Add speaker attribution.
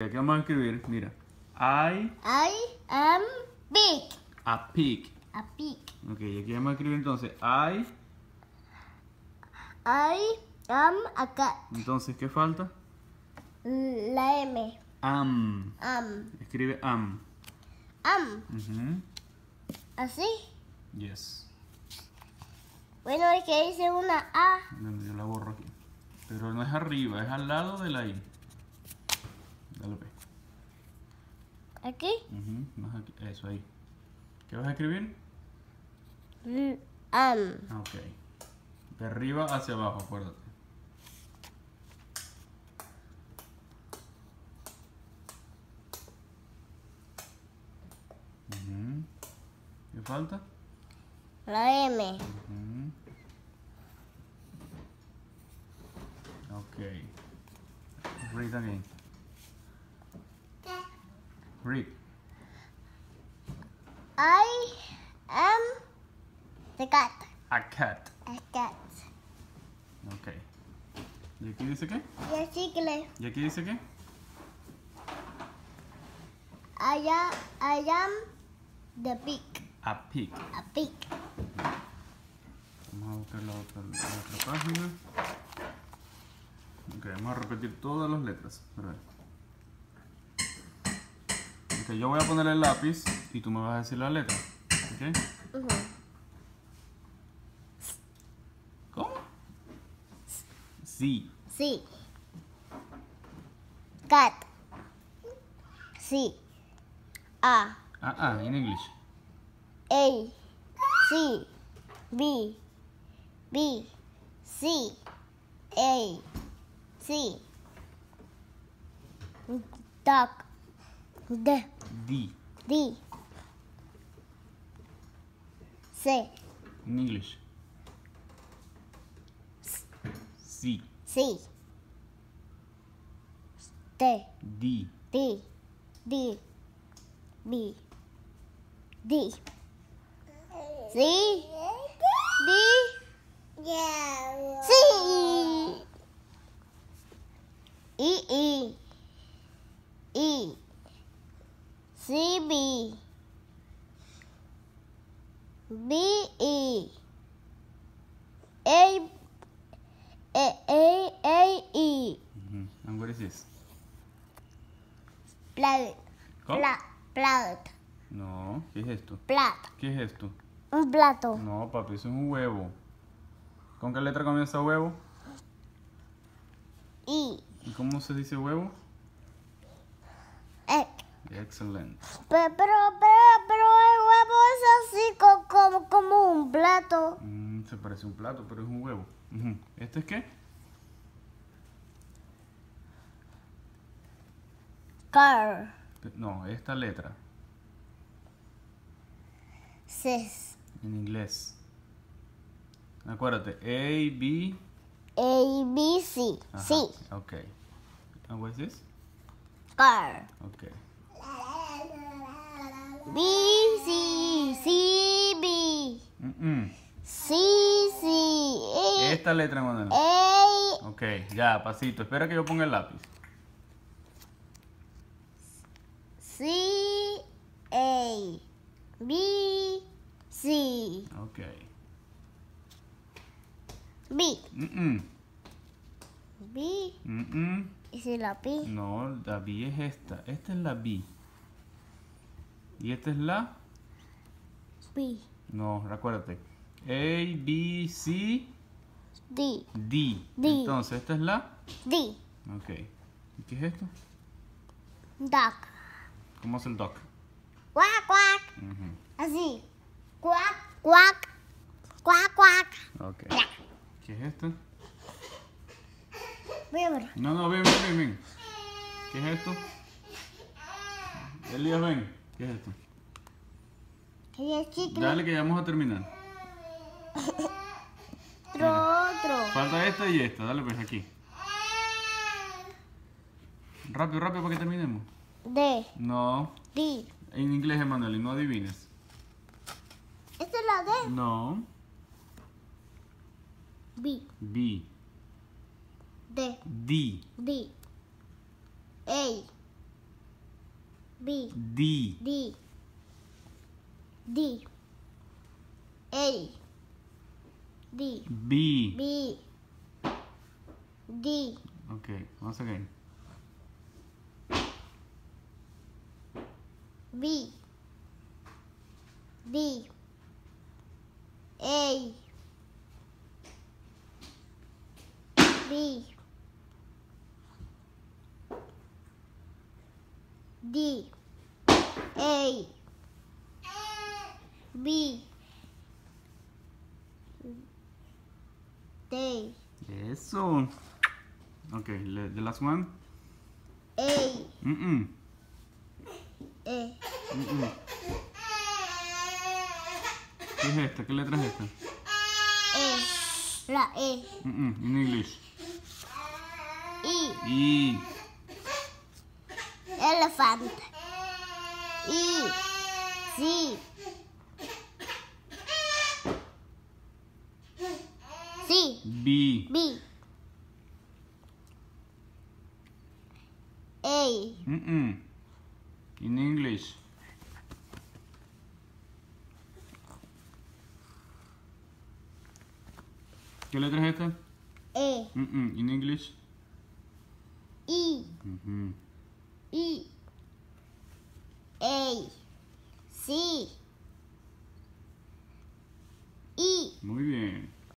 Speaker 1: Aquí vamos a escribir, mira. I,
Speaker 2: I am big.
Speaker 1: a pig.
Speaker 2: A pig.
Speaker 1: Ok, y aquí vamos a escribir entonces I.
Speaker 2: I am a cat.
Speaker 1: Entonces, ¿qué falta?
Speaker 2: La M.
Speaker 1: Am.
Speaker 2: Am.
Speaker 1: Escribe am.
Speaker 2: Am. Así.
Speaker 1: Yes.
Speaker 2: Bueno, es que hice una A.
Speaker 1: Yo la borro aquí. Pero no es arriba, es al lado de la I.
Speaker 2: Aquí.
Speaker 1: Ujú, más aquí. Eso ahí. ¿Qué vas a escribir? Ah, Ok. De arriba hacia abajo, acuérdate. Ujú. ¿Qué falta?
Speaker 2: La M.
Speaker 1: Ujú. Ok. Read again. Read.
Speaker 2: I am the cat.
Speaker 1: A cat.
Speaker 2: A cat.
Speaker 1: Ok. ¿Y aquí dice qué?
Speaker 2: Y chicle.
Speaker 1: ¿Y aquí dice qué?
Speaker 2: I am, I am the pig.
Speaker 1: A pig.
Speaker 2: A pig.
Speaker 1: Vamos a buscar la otra, la otra página. Ok, vamos a repetir todas las letras. Espera. Ok, yo voy a poner el lápiz y tú me vas a decir la letra. ¿Ok?
Speaker 2: Ujú.
Speaker 1: ¿Cómo? Sí.
Speaker 2: Sí. Cat. Sí. A.
Speaker 1: Ah, ah, in English.
Speaker 2: A. C. B. B. C. A. C. Duck. D.
Speaker 1: D.
Speaker 2: D. C.
Speaker 1: In English. C.
Speaker 2: C. T.
Speaker 1: D.
Speaker 2: D. D. B. D. C. D. C. E. E. E. C. B. B. E. A. A. A. A. E.
Speaker 1: Mhm. And what is this?
Speaker 2: Plat. Plat.
Speaker 1: No, ¿qué es esto?
Speaker 2: Plat.
Speaker 1: ¿Qué es esto?
Speaker 2: Un plato.
Speaker 1: No, papi, eso es un huevo. ¿Con qué letra comienza huevo?
Speaker 2: Y.
Speaker 1: ¿Y cómo se dice huevo? Excelente.
Speaker 2: Pero, pero, pero, pero el huevo es así co- como, como un plato.
Speaker 1: Mm, se parece a un plato, pero es un huevo. ¿Este es qué?
Speaker 2: Car.
Speaker 1: No, esta letra,
Speaker 2: Cis.
Speaker 1: en inglés. Acuérdate, A, B.
Speaker 2: A, B, C.
Speaker 1: ajá,
Speaker 2: Sí.
Speaker 1: Ok. And what is this?
Speaker 2: Car.
Speaker 1: Ok.
Speaker 2: B, C. C, B.
Speaker 1: Mm-mm.
Speaker 2: C, C. A.
Speaker 1: Esta letra, Manuel.
Speaker 2: A.
Speaker 1: Ok, ya, pasito. Espera que yo ponga el lápiz.
Speaker 2: C. A. B. C.
Speaker 1: Ok.
Speaker 2: B.
Speaker 1: Mm-mm.
Speaker 2: B.
Speaker 1: Mm-mm.
Speaker 2: ¿Y si la P?
Speaker 1: No, la B es esta. Esta es la B. Y esta es la...
Speaker 2: B.
Speaker 1: No, recuérdate. A, B, C,
Speaker 2: D.
Speaker 1: D.
Speaker 2: D.
Speaker 1: Entonces, esta es la...
Speaker 2: D.
Speaker 1: Ok. ¿Y qué es esto?
Speaker 2: Duck.
Speaker 1: ¿Cómo es el doc?
Speaker 2: Quack, quack.
Speaker 1: Ujú.
Speaker 2: Así. Quack, quack. Quack, quack.
Speaker 1: Ok. ¿Qué es esto?
Speaker 2: Voy a ver.
Speaker 1: No, no, ven, ven, ven, ven. ¿Qué es esto? Elías, ven. ¿Qué es esto? Dale que ya vamos a terminar.
Speaker 2: Otro, otro.
Speaker 1: Falta esta y esta. Dale pues aquí. Rápido, rápido para que terminemos.
Speaker 2: D.
Speaker 1: No.
Speaker 2: D.
Speaker 1: En inglés, Emanuel, y no adivines.
Speaker 2: Esta es la D.
Speaker 1: No.
Speaker 2: B.
Speaker 1: B.
Speaker 2: D.
Speaker 1: D.
Speaker 2: D. A. B,
Speaker 1: D.
Speaker 2: D, D, A, D,
Speaker 1: B.
Speaker 2: B, D,
Speaker 1: Okay, once again.
Speaker 2: B, B, A, B, D, A, B, D,
Speaker 1: Eso. Okay, the last one.
Speaker 2: A,
Speaker 1: Mm-mm.
Speaker 2: E,
Speaker 1: Mm-mm. ¿Qué es esta? ¿Qué letra es esta?
Speaker 2: E, la E,
Speaker 1: Mm-mm. In English.
Speaker 2: I,
Speaker 1: E.
Speaker 2: elephant, E, C, C,
Speaker 1: B.
Speaker 2: B, A,
Speaker 1: Mm-mm. In English. ¿Qué letra es esta?
Speaker 2: E,
Speaker 1: Mm-mm. In English.
Speaker 2: I,
Speaker 1: Ujú.
Speaker 2: E, A, C, E,
Speaker 1: Muy bien.